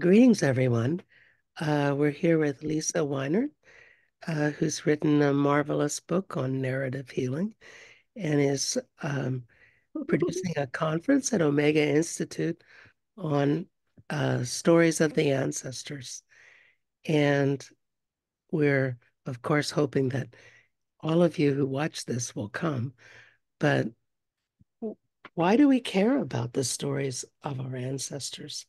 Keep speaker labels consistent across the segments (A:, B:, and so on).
A: Greetings, everyone. Uh, we're here with Lisa Weinert, uh, who's written a marvelous book on narrative healing and is um, producing a conference at Omega Institute on uh, stories of the ancestors. And we're, of course, hoping that all of you who watch this will come. But why do we care about the stories of our ancestors?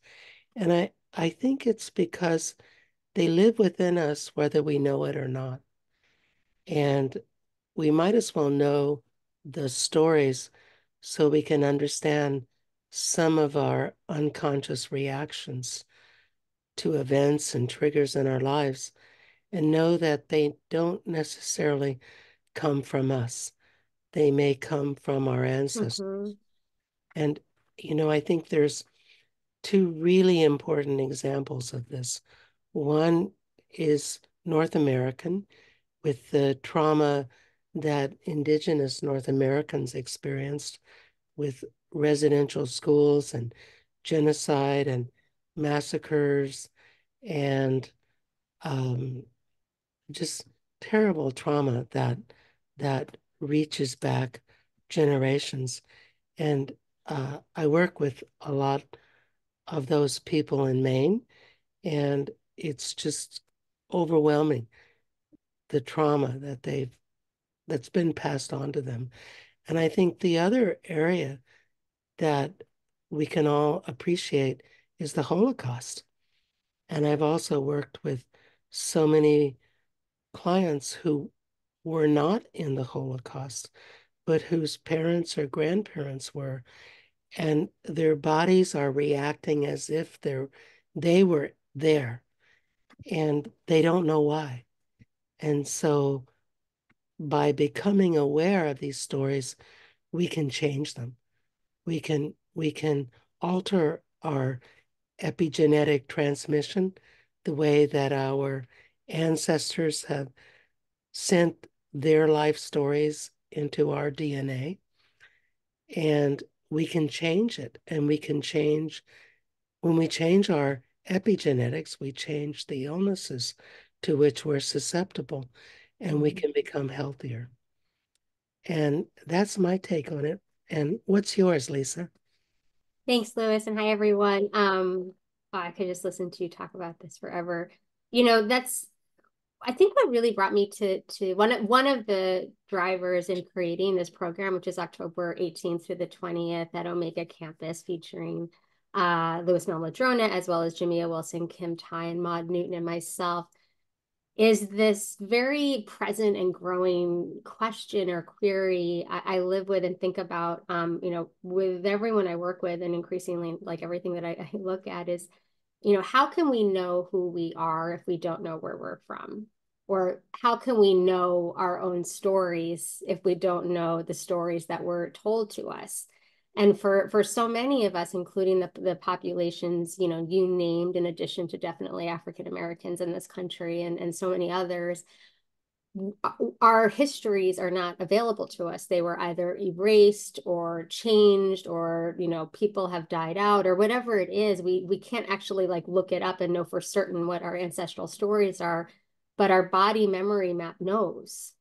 A: And I, I think it's because they live within us, whether we know it or not. And we might as well know the stories so we can understand some of our unconscious reactions to events and triggers in our lives and know that they don't necessarily come from us. They may come from our ancestors. Mm-hmm. And, you know, I think there's two really important examples of this. One is North American, with the trauma that Indigenous North Americans experienced with residential schools and genocide and massacres and um, just terrible trauma that that reaches back generations. And uh, I work with a lot of those people in Maine, and it's just overwhelming the trauma that they've that's been passed on to them. And I think the other area that we can all appreciate is the Holocaust. And I've also worked with so many clients who were not in the Holocaust, but whose parents or grandparents were and their bodies are reacting as if they're they were there and they don't know why. And so by becoming aware of these stories we can change them. We can we can alter our epigenetic transmission the way that our ancestors have sent their life stories into our DNA and we can change it and we can change when we change our epigenetics we change the illnesses to which we're susceptible and we mm-hmm. can become healthier. And that's my take on it. And what's yours lisa?
B: Thanks lewis and hi everyone. Um i could just listen to you talk about this forever. You know that's I think what really brought me to to one of one of the drivers in creating this program, which is October 18th through the 20th at Omega Campus, featuring uh, Lewis Mehl-Madrona, as well as Jamia Wilson, Kim Tighe, and Maud Newton, and myself, is this very present and growing question or query I, I live with and think about, um, you know, with everyone I work with, and increasingly, like everything that I, I look at is you know, how can we know who we are if we don't know where we're from? Or how can we know our own stories if we don't know the stories that were told to us? And for for so many of us, including the, the populations, you know, you named in addition to definitely African Americans in this country and, and so many others, our histories are not available to us. They were either erased or changed or you know people have died out or whatever it is. We we can't actually like look it up and know for certain what our ancestral stories are but our body memory map knows.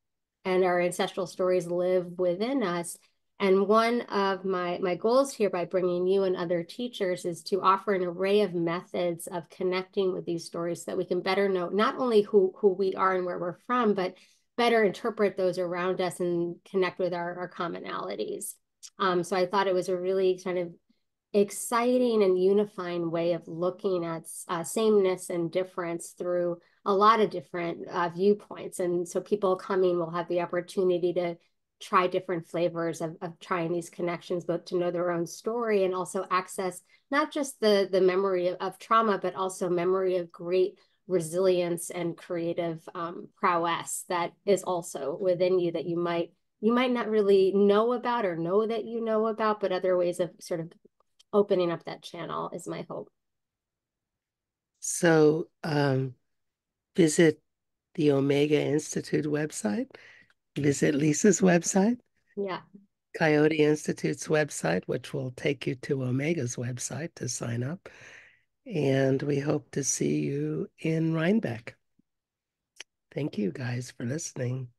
B: And our ancestral stories live within us and one of my my goals here by bringing you and other teachers is to offer an array of methods of connecting with these stories so that we can better know not only who who we are and where we're from, but better interpret those around us and connect with our, our commonalities. Um, so I thought it was a really kind of exciting and unifying way of looking at uh, sameness and difference through a lot of different uh, viewpoints. And so people coming will have the opportunity to try different flavors of, of trying these connections, both to know their own story and also access not just the, the memory of, of trauma, but also memory of great resilience and creative um, prowess that is also within you that you might you might not really know about or know that you know about, but other ways of sort of opening up that channel is my hope.
A: So um, visit the Omega Institute website visit Lisa's website.
B: Yeah.
A: Coyote Institute's website, which will take you to Omega's website to sign up. And we hope to see you in Rhinebeck. Thank you guys for listening.